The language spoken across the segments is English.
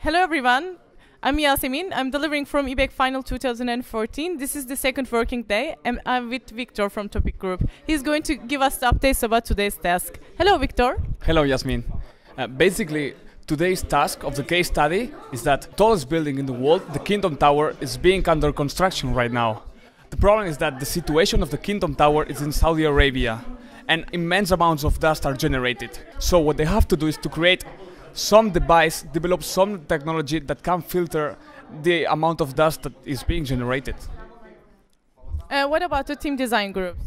Hello, everyone. I'm Yasemin. I'm delivering from EBEC Final 2014. This is the second working day, and I'm with Victor from Topic Group. He's going to give us the updates about today's task. Hello, Victor. Hello, Yasmin. Uh, basically, today's task of the case study is that tallest building in the world, the Kingdom Tower, is being under construction right now. The problem is that the situation of the Kingdom Tower is in Saudi Arabia, and immense amounts of dust are generated. So what they have to do is to create some device, develop some technology that can filter the amount of dust that is being generated. Uh, what about the team design groups?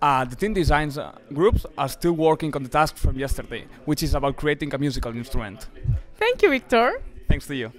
Uh, the team design uh, groups are still working on the task from yesterday, which is about creating a musical instrument. Thank you, Victor. Thanks to you.